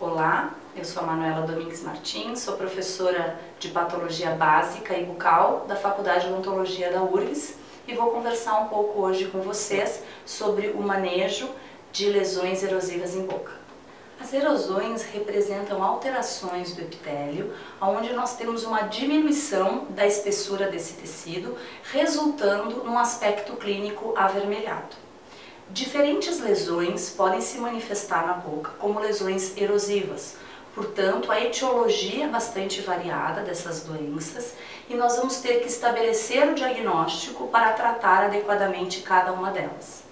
Olá, eu sou a Manuela Domingues Martins, sou professora de Patologia Básica e Bucal da Faculdade de Odontologia da URGS e vou conversar um pouco hoje com vocês sobre o manejo de lesões erosivas em boca. As erosões representam alterações do epitélio, onde nós temos uma diminuição da espessura desse tecido, resultando num aspecto clínico avermelhado. Diferentes lesões podem se manifestar na boca como lesões erosivas, Portanto, a etiologia é bastante variada dessas doenças e nós vamos ter que estabelecer o diagnóstico para tratar adequadamente cada uma delas.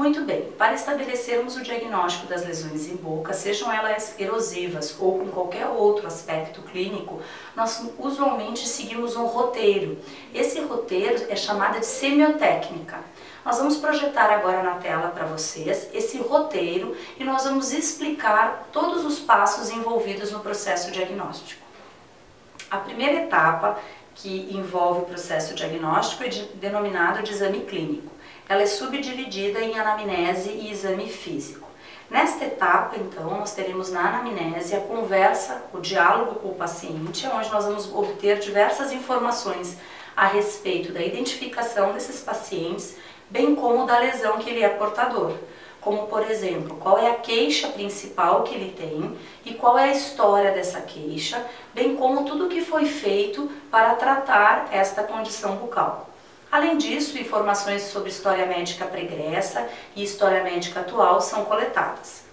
Muito bem, para estabelecermos o diagnóstico das lesões em boca, sejam elas erosivas ou com qualquer outro aspecto clínico, nós usualmente seguimos um roteiro. Esse roteiro é chamado de semiotécnica. Nós vamos projetar agora na tela para vocês esse roteiro e nós vamos explicar todos os passos envolvidos no processo diagnóstico. A primeira etapa que envolve o processo diagnóstico é de, denominado de exame clínico. Ela é subdividida em anamnese e exame físico. Nesta etapa, então, nós teremos na anamnese a conversa, o diálogo com o paciente, onde nós vamos obter diversas informações a respeito da identificação desses pacientes, bem como da lesão que ele é portador. Como, por exemplo, qual é a queixa principal que ele tem e qual é a história dessa queixa, bem como tudo o que foi feito para tratar esta condição bucal. Além disso, informações sobre história médica pregressa e história médica atual são coletadas.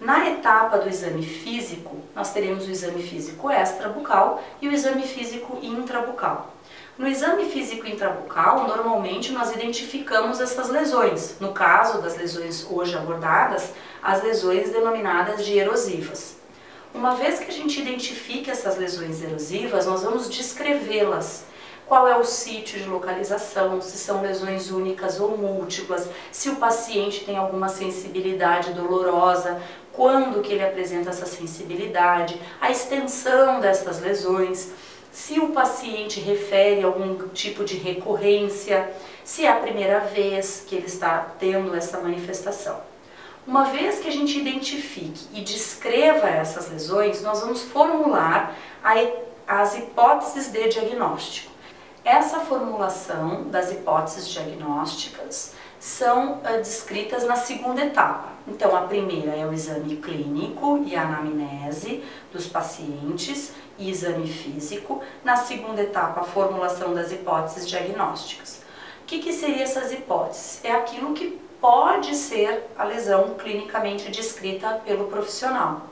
Na etapa do exame físico, nós teremos o exame físico extrabucal e o exame físico intrabucal. No exame físico intrabucal, normalmente nós identificamos essas lesões. No caso das lesões hoje abordadas, as lesões denominadas de erosivas. Uma vez que a gente identifique essas lesões erosivas, nós vamos descrevê-las qual é o sítio de localização, se são lesões únicas ou múltiplas, se o paciente tem alguma sensibilidade dolorosa, quando que ele apresenta essa sensibilidade, a extensão dessas lesões, se o paciente refere algum tipo de recorrência, se é a primeira vez que ele está tendo essa manifestação. Uma vez que a gente identifique e descreva essas lesões, nós vamos formular as hipóteses de diagnóstico. Essa formulação das hipóteses diagnósticas são uh, descritas na segunda etapa. Então, a primeira é o exame clínico e a anamnese dos pacientes e exame físico. Na segunda etapa, a formulação das hipóteses diagnósticas. O que, que seriam essas hipóteses? É aquilo que pode ser a lesão clinicamente descrita pelo profissional.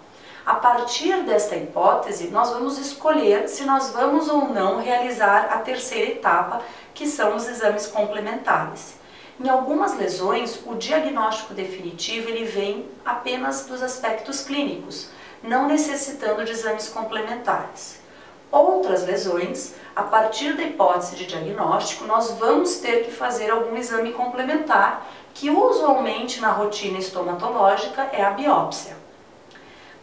A partir desta hipótese, nós vamos escolher se nós vamos ou não realizar a terceira etapa, que são os exames complementares. Em algumas lesões, o diagnóstico definitivo ele vem apenas dos aspectos clínicos, não necessitando de exames complementares. Outras lesões, a partir da hipótese de diagnóstico, nós vamos ter que fazer algum exame complementar, que usualmente na rotina estomatológica é a biópsia.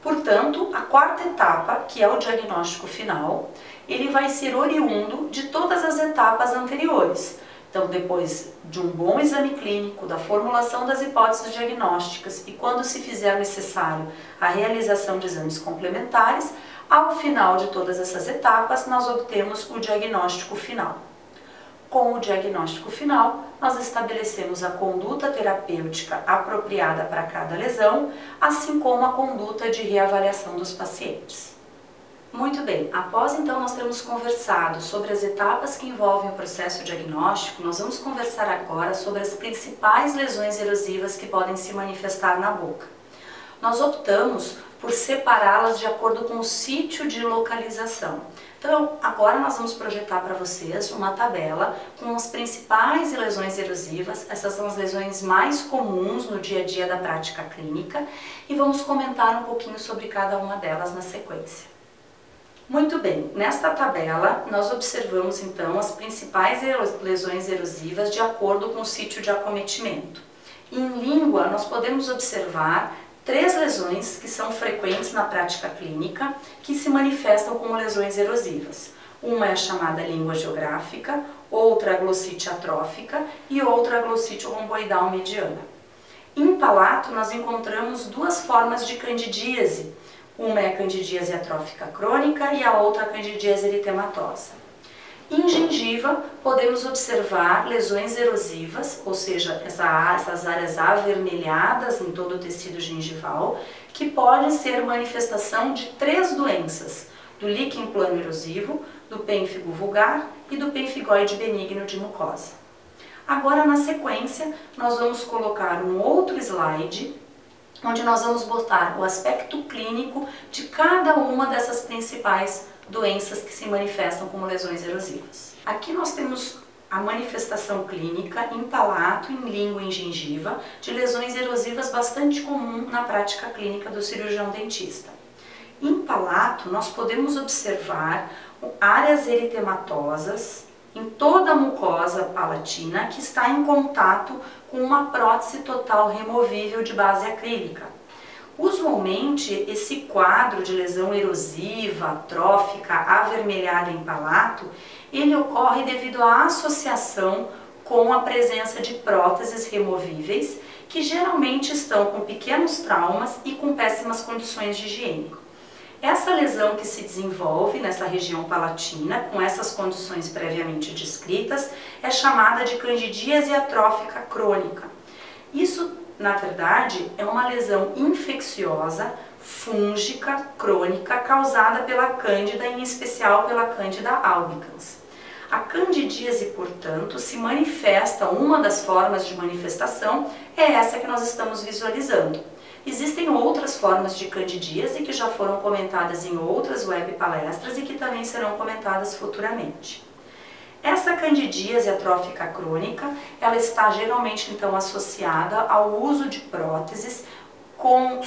Portanto, a quarta etapa, que é o diagnóstico final, ele vai ser oriundo de todas as etapas anteriores. Então, depois de um bom exame clínico, da formulação das hipóteses diagnósticas e quando se fizer necessário a realização de exames complementares, ao final de todas essas etapas, nós obtemos o diagnóstico final. Com o diagnóstico final, nós estabelecemos a conduta terapêutica apropriada para cada lesão, assim como a conduta de reavaliação dos pacientes. Muito bem, após então nós termos conversado sobre as etapas que envolvem o processo diagnóstico, nós vamos conversar agora sobre as principais lesões erosivas que podem se manifestar na boca. Nós optamos por separá-las de acordo com o sítio de localização. Então, agora nós vamos projetar para vocês uma tabela com as principais lesões erosivas, essas são as lesões mais comuns no dia a dia da prática clínica, e vamos comentar um pouquinho sobre cada uma delas na sequência. Muito bem, nesta tabela nós observamos então as principais lesões erosivas de acordo com o sítio de acometimento. Em língua, nós podemos observar três lesões que são frequentes na prática clínica que se manifestam como lesões erosivas. Uma é a chamada língua geográfica, outra glossite atrófica e outra glossite romboidal mediana. Em palato, nós encontramos duas formas de candidíase. Uma é a candidíase atrófica crônica e a outra a candidíase eritematosa. Em gengiva, podemos observar lesões erosivas, ou seja, essa, essas áreas avermelhadas em todo o tecido gengival, que podem ser manifestação de três doenças, do líquen plano erosivo, do pênfigo vulgar e do pemphigoide benigno de mucosa. Agora, na sequência, nós vamos colocar um outro slide, onde nós vamos botar o aspecto clínico cada uma dessas principais doenças que se manifestam como lesões erosivas. Aqui nós temos a manifestação clínica em palato, em língua e em gengiva de lesões erosivas bastante comum na prática clínica do cirurgião dentista. Em palato, nós podemos observar áreas eritematosas em toda a mucosa palatina que está em contato com uma prótese total removível de base acrílica. Usualmente, esse quadro de lesão erosiva, atrófica, avermelhada em palato, ele ocorre devido à associação com a presença de próteses removíveis que geralmente estão com pequenos traumas e com péssimas condições de higiene. Essa lesão que se desenvolve nessa região palatina, com essas condições previamente descritas, é chamada de candidíase atrófica crônica. Isso na verdade, é uma lesão infecciosa, fúngica, crônica, causada pela cândida, em especial pela cândida albicans. A candidíase, portanto, se manifesta, uma das formas de manifestação é essa que nós estamos visualizando. Existem outras formas de candidíase que já foram comentadas em outras web palestras e que também serão comentadas futuramente. Essa candidíase atrófica crônica, ela está geralmente então associada ao uso de próteses com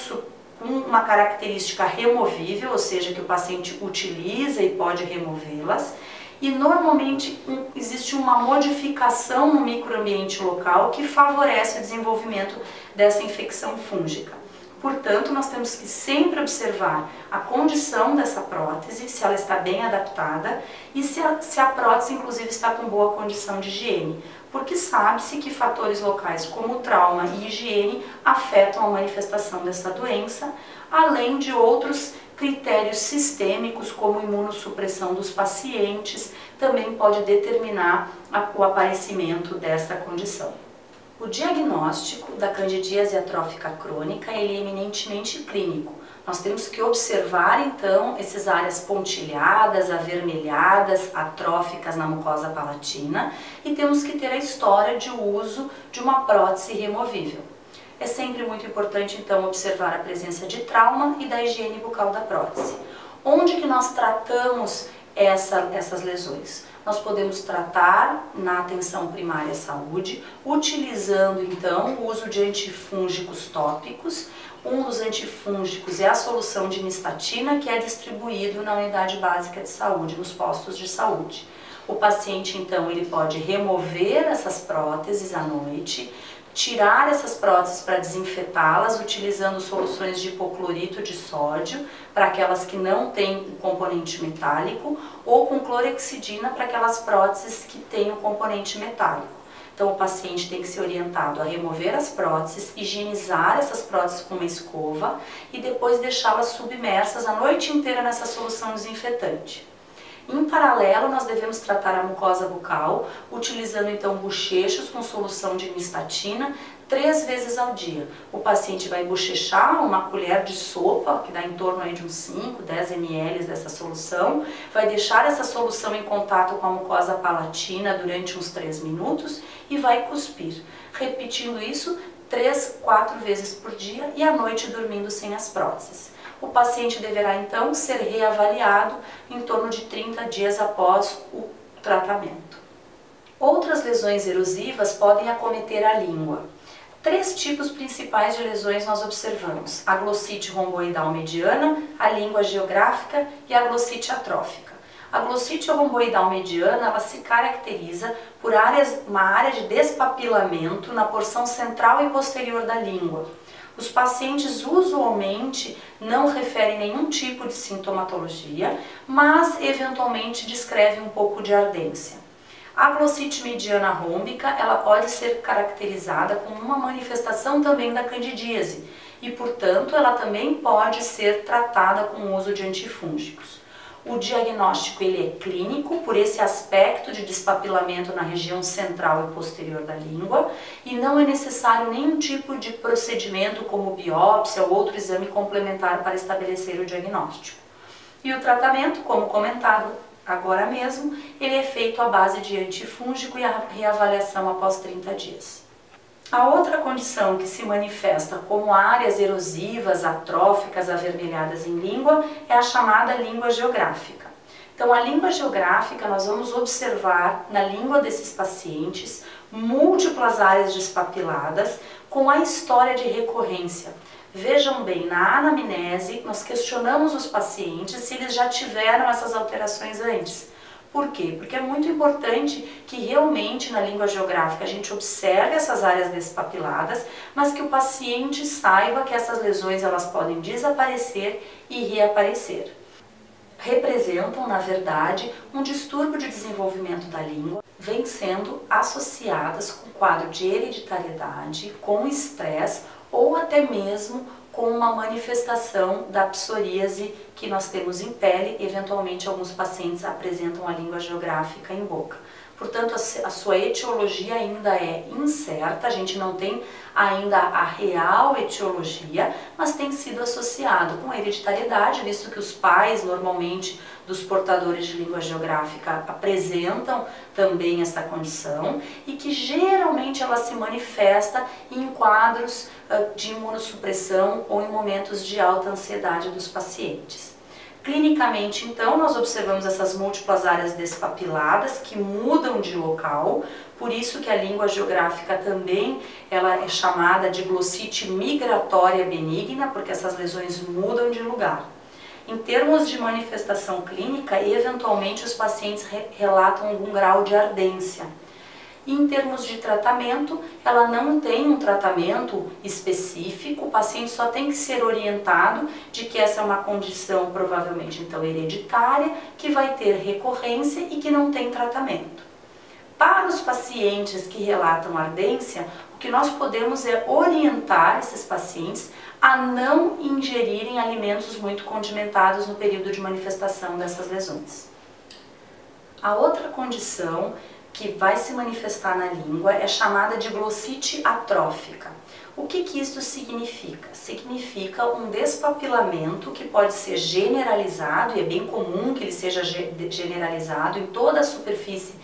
uma característica removível, ou seja, que o paciente utiliza e pode removê-las, e normalmente existe uma modificação no microambiente local que favorece o desenvolvimento dessa infecção fúngica. Portanto, nós temos que sempre observar a condição dessa prótese, se ela está bem adaptada e se a, se a prótese, inclusive, está com boa condição de higiene, porque sabe-se que fatores locais como trauma e higiene afetam a manifestação dessa doença, além de outros critérios sistêmicos como imunossupressão dos pacientes, também pode determinar o aparecimento desta condição. O diagnóstico da candidíase atrófica crônica ele é eminentemente clínico. Nós temos que observar então essas áreas pontilhadas, avermelhadas, atróficas na mucosa palatina e temos que ter a história de uso de uma prótese removível. É sempre muito importante então observar a presença de trauma e da higiene bucal da prótese. Onde que nós tratamos essa, essas lesões? Nós podemos tratar na atenção primária à saúde, utilizando então o uso de antifúngicos tópicos. Um dos antifúngicos é a solução de nistatina, que é distribuído na unidade básica de saúde, nos postos de saúde. O paciente então ele pode remover essas próteses à noite, tirar essas próteses para desinfetá-las utilizando soluções de hipoclorito de sódio para aquelas que não têm componente metálico ou com clorexidina para aquelas próteses que têm o componente metálico. Então o paciente tem que ser orientado a remover as próteses, higienizar essas próteses com uma escova e depois deixá-las submersas a noite inteira nessa solução desinfetante. Em paralelo, nós devemos tratar a mucosa bucal, utilizando então bochechos com solução de mistatina três vezes ao dia. O paciente vai bochechar uma colher de sopa, que dá em torno aí de uns 5, 10 ml dessa solução, vai deixar essa solução em contato com a mucosa palatina durante uns 3 minutos e vai cuspir. Repetindo isso três, quatro vezes por dia e à noite dormindo sem as próteses o paciente deverá então ser reavaliado em torno de 30 dias após o tratamento. Outras lesões erosivas podem acometer a língua. Três tipos principais de lesões nós observamos: a glossite romboidal mediana, a língua geográfica e a glossite atrófica. A glossite romboidal mediana ela se caracteriza por áreas, uma área de despapilamento na porção central e posterior da língua os pacientes usualmente não referem nenhum tipo de sintomatologia, mas eventualmente descrevem um pouco de ardência. A glossite mediana rômbica, ela pode ser caracterizada como uma manifestação também da candidíase e, portanto, ela também pode ser tratada com o uso de antifúngicos. O diagnóstico ele é clínico por esse aspecto de despapilamento na região central e posterior da língua e não é necessário nenhum tipo de procedimento como biópsia ou outro exame complementar para estabelecer o diagnóstico. E o tratamento, como comentado agora mesmo, ele é feito à base de antifúngico e a reavaliação após 30 dias. A outra condição que se manifesta como áreas erosivas, atróficas, avermelhadas em língua é a chamada língua geográfica. Então, a língua geográfica, nós vamos observar na língua desses pacientes múltiplas áreas despapiladas com a história de recorrência. Vejam bem, na anamnese, nós questionamos os pacientes se eles já tiveram essas alterações antes. Por quê? Porque é muito importante que realmente na língua geográfica a gente observe essas áreas despapiladas, mas que o paciente saiba que essas lesões elas podem desaparecer e reaparecer. Representam, na verdade, um distúrbio de desenvolvimento da língua, vem sendo associadas com quadro de hereditariedade, com estresse ou até mesmo com uma manifestação da psoríase que nós temos em pele, eventualmente alguns pacientes apresentam a língua geográfica em boca. Portanto, a sua etiologia ainda é incerta, a gente não tem ainda a real etiologia, mas tem sido associado com hereditariedade, visto que os pais normalmente dos portadores de língua geográfica apresentam também essa condição e que geralmente ela se manifesta em quadros de imunossupressão ou em momentos de alta ansiedade dos pacientes. Clinicamente, então, nós observamos essas múltiplas áreas despapiladas que mudam de local, por isso que a língua geográfica também ela é chamada de glossite migratória benigna, porque essas lesões mudam de lugar. Em termos de manifestação clínica, eventualmente os pacientes re relatam algum grau de ardência. E em termos de tratamento, ela não tem um tratamento específico, o paciente só tem que ser orientado de que essa é uma condição provavelmente então hereditária, que vai ter recorrência e que não tem tratamento. Para os pacientes que relatam ardência, o que nós podemos é orientar esses pacientes a não ingerirem alimentos muito condimentados no período de manifestação dessas lesões. A outra condição que vai se manifestar na língua é chamada de glossite atrófica. O que, que isso significa? Significa um despapilamento que pode ser generalizado, e é bem comum que ele seja generalizado em toda a superfície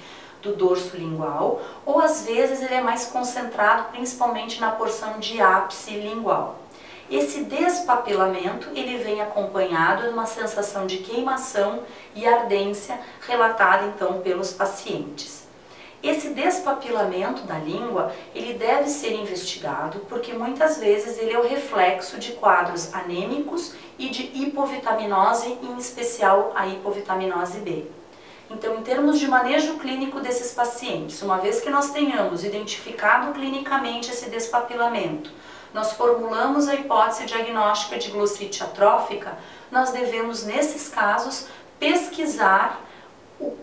do dorso lingual, ou às vezes ele é mais concentrado principalmente na porção de ápice lingual. Esse despapilamento ele vem acompanhado de uma sensação de queimação e ardência relatada então pelos pacientes. Esse despapilamento da língua, ele deve ser investigado porque muitas vezes ele é o reflexo de quadros anêmicos e de hipovitaminose, em especial a hipovitaminose B. Então, em termos de manejo clínico desses pacientes, uma vez que nós tenhamos identificado clinicamente esse despapilamento, nós formulamos a hipótese diagnóstica de glossite atrófica, nós devemos, nesses casos, pesquisar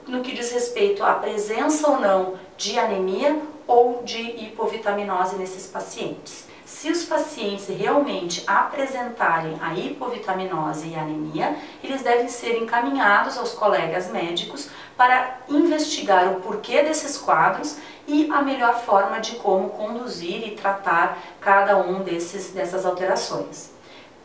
no que diz respeito à presença ou não de anemia ou de hipovitaminose nesses pacientes. Se os pacientes realmente apresentarem a hipovitaminose e anemia, eles devem ser encaminhados aos colegas médicos para investigar o porquê desses quadros e a melhor forma de como conduzir e tratar cada um desses, dessas alterações.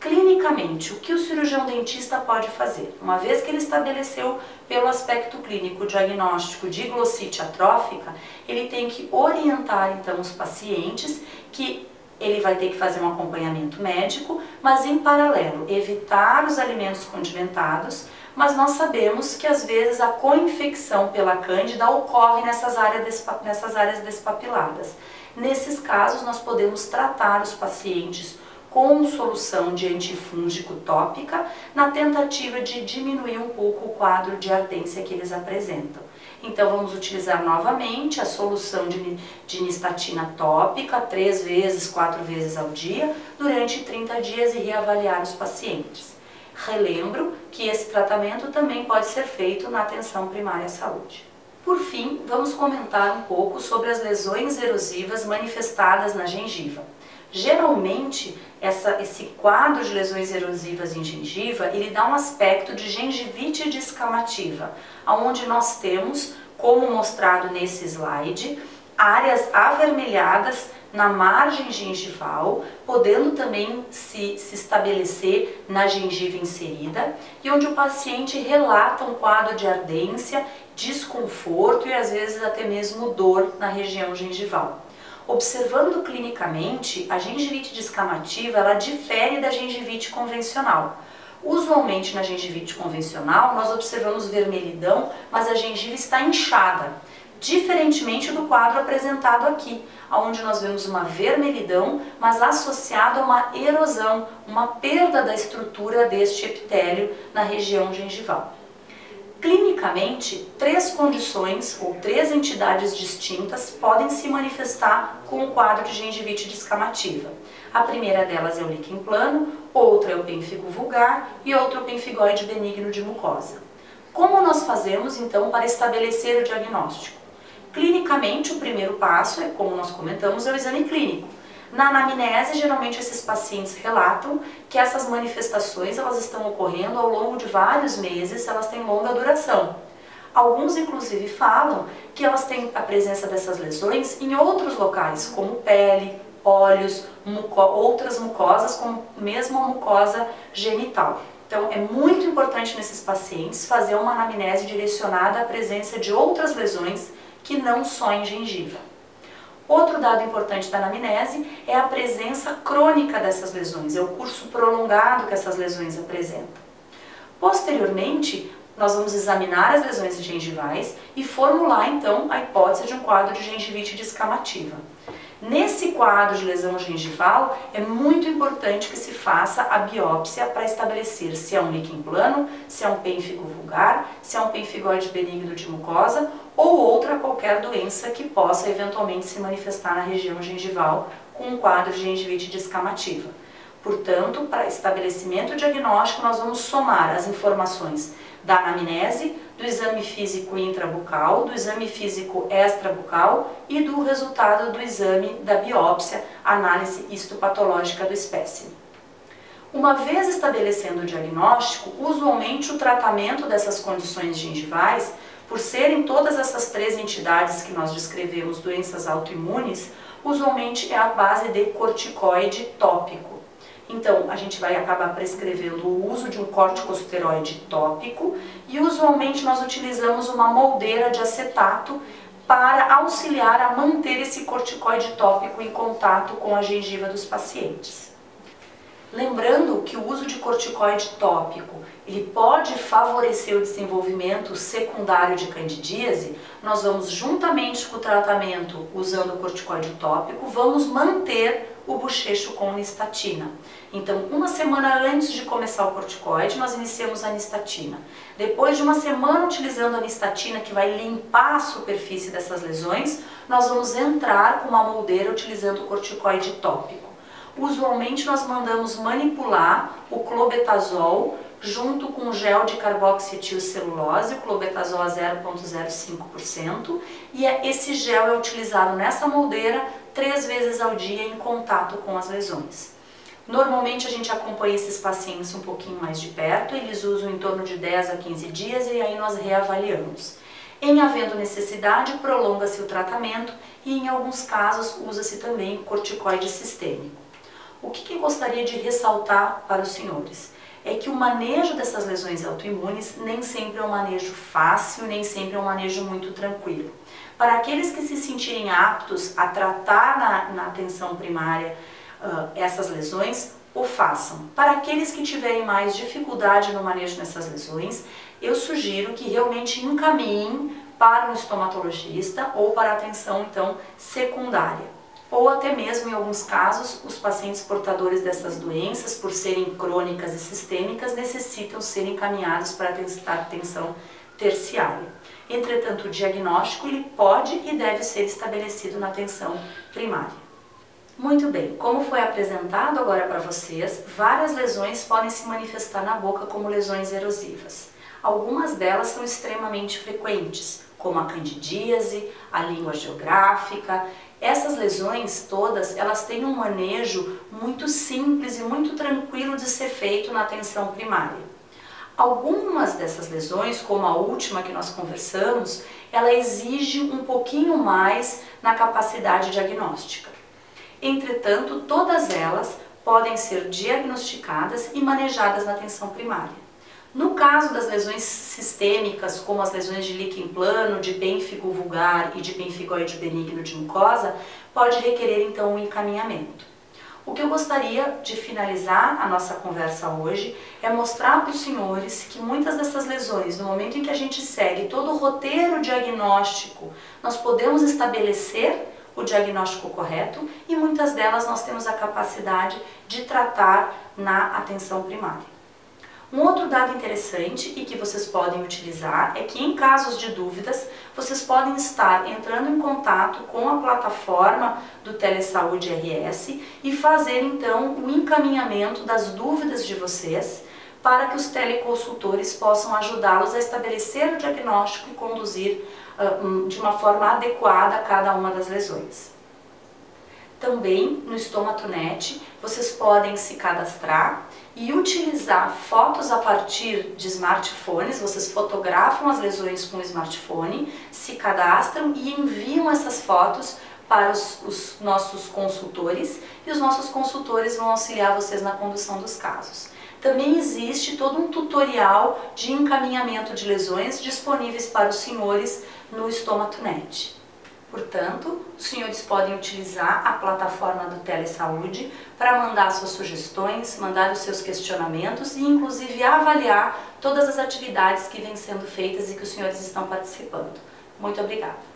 Clinicamente, o que o cirurgião dentista pode fazer? Uma vez que ele estabeleceu pelo aspecto clínico o diagnóstico de glossite atrófica, ele tem que orientar então os pacientes que ele vai ter que fazer um acompanhamento médico, mas em paralelo evitar os alimentos condimentados, mas nós sabemos que às vezes a co-infecção pela cândida ocorre nessas áreas, nessas áreas despapiladas. Nesses casos, nós podemos tratar os pacientes com solução de antifúngico tópica, na tentativa de diminuir um pouco o quadro de ardência que eles apresentam. Então, vamos utilizar novamente a solução de, de nistatina tópica, três vezes, quatro vezes ao dia, durante 30 dias e reavaliar os pacientes. Relembro que esse tratamento também pode ser feito na atenção primária à saúde. Por fim, vamos comentar um pouco sobre as lesões erosivas manifestadas na gengiva. Geralmente, essa, esse quadro de lesões erosivas em gengiva, ele dá um aspecto de gengivite descamativa, onde nós temos, como mostrado nesse slide, áreas avermelhadas na margem gengival, podendo também se, se estabelecer na gengiva inserida, e onde o paciente relata um quadro de ardência, desconforto e às vezes até mesmo dor na região gengival. Observando clinicamente, a gengivite descamativa ela difere da gengivite convencional. Usualmente na gengivite convencional nós observamos vermelhidão, mas a gengiva está inchada diferentemente do quadro apresentado aqui, onde nós vemos uma vermelhidão, mas associado a uma erosão, uma perda da estrutura deste epitélio na região gengival. Clinicamente, três condições ou três entidades distintas podem se manifestar com o quadro de gengivite descamativa. A primeira delas é o líquen plano, outra é o pênfigo vulgar e outra o pênfigoide benigno de mucosa. Como nós fazemos então para estabelecer o diagnóstico? Clinicamente, o primeiro passo é, como nós comentamos, é o exame clínico. Na anamnese, geralmente esses pacientes relatam que essas manifestações elas estão ocorrendo ao longo de vários meses, elas têm longa duração. Alguns, inclusive, falam que elas têm a presença dessas lesões em outros locais, como pele, olhos, muco outras mucosas, como mesmo a mucosa genital. Então, é muito importante nesses pacientes fazer uma anamnese direcionada à presença de outras lesões que não só em gengiva. Outro dado importante da anamnese é a presença crônica dessas lesões, é o curso prolongado que essas lesões apresentam. Posteriormente, nós vamos examinar as lesões gengivais e formular então a hipótese de um quadro de gengivite descamativa. Nesse quadro de lesão gengival, é muito importante que se faça a biópsia para estabelecer se é um líquen plano, se é um pênfigo vulgar, se é um pênfigoide benigno de mucosa ou outra qualquer doença que possa eventualmente se manifestar na região gengival com um quadro de gengivite descamativa. Portanto, para estabelecimento diagnóstico, nós vamos somar as informações da anamnese, do exame físico intrabucal, do exame físico extrabucal e do resultado do exame da biópsia, análise histopatológica do espécime. Uma vez estabelecendo o diagnóstico, usualmente o tratamento dessas condições gengivais, por serem todas essas três entidades que nós descrevemos doenças autoimunes, usualmente é a base de corticoide tópico. Então, a gente vai acabar prescrevendo o uso de um corticosteroide tópico e usualmente nós utilizamos uma moldeira de acetato para auxiliar a manter esse corticoide tópico em contato com a gengiva dos pacientes. Lembrando que o uso de corticoide tópico ele pode favorecer o desenvolvimento secundário de candidíase, nós vamos juntamente com o tratamento usando o corticoide tópico, vamos manter o bochecho com nistatina. Então, uma semana antes de começar o corticoide, nós iniciamos a nistatina. Depois de uma semana utilizando a nistatina, que vai limpar a superfície dessas lesões, nós vamos entrar com uma moldeira utilizando o corticoide tópico. Usualmente nós mandamos manipular o clobetazol junto com gel de carboxietilcelulose, o clobetazol a 0,05%, e é, esse gel é utilizado nessa moldeira três vezes ao dia em contato com as lesões. Normalmente a gente acompanha esses pacientes um pouquinho mais de perto, eles usam em torno de 10 a 15 dias e aí nós reavaliamos. Em havendo necessidade, prolonga-se o tratamento e em alguns casos usa-se também corticoide sistêmico. O que, que gostaria de ressaltar para os senhores? é que o manejo dessas lesões autoimunes nem sempre é um manejo fácil, nem sempre é um manejo muito tranquilo. Para aqueles que se sentirem aptos a tratar na, na atenção primária uh, essas lesões, o façam. Para aqueles que tiverem mais dificuldade no manejo dessas lesões, eu sugiro que realmente encaminhem para um estomatologista ou para atenção então secundária ou até mesmo, em alguns casos, os pacientes portadores dessas doenças, por serem crônicas e sistêmicas, necessitam ser encaminhados para atenção terciária. Entretanto, o diagnóstico ele pode e deve ser estabelecido na atenção primária. Muito bem, como foi apresentado agora para vocês, várias lesões podem se manifestar na boca como lesões erosivas. Algumas delas são extremamente frequentes, como a candidíase, a língua geográfica. Essas lesões todas, elas têm um manejo muito simples e muito tranquilo de ser feito na atenção primária. Algumas dessas lesões, como a última que nós conversamos, ela exige um pouquinho mais na capacidade diagnóstica. Entretanto, todas elas podem ser diagnosticadas e manejadas na atenção primária. No caso das lesões sistêmicas, como as lesões de líquen plano, de pênfigo vulgar e de pemphigoide benigno de mucosa, pode requerer então um encaminhamento. O que eu gostaria de finalizar a nossa conversa hoje é mostrar para os senhores que muitas dessas lesões, no momento em que a gente segue todo o roteiro diagnóstico, nós podemos estabelecer o diagnóstico correto e muitas delas nós temos a capacidade de tratar na atenção primária. Um outro dado interessante e que vocês podem utilizar é que em casos de dúvidas, vocês podem estar entrando em contato com a plataforma do Telesaúde RS e fazer então o encaminhamento das dúvidas de vocês para que os teleconsultores possam ajudá-los a estabelecer o diagnóstico e conduzir uh, de uma forma adequada cada uma das lesões. Também no Estomatonet vocês podem se cadastrar e utilizar fotos a partir de smartphones, vocês fotografam as lesões com o smartphone, se cadastram e enviam essas fotos para os, os, nossos consultores e os nossos consultores vão auxiliar vocês na condução dos casos. Também existe todo um tutorial de encaminhamento de lesões disponíveis para os senhores no Estomatonet. Portanto, os senhores podem utilizar a plataforma do Telesaúde para mandar suas sugestões, mandar os seus questionamentos e inclusive avaliar todas as atividades que vêm sendo feitas e que os senhores estão participando. Muito obrigada.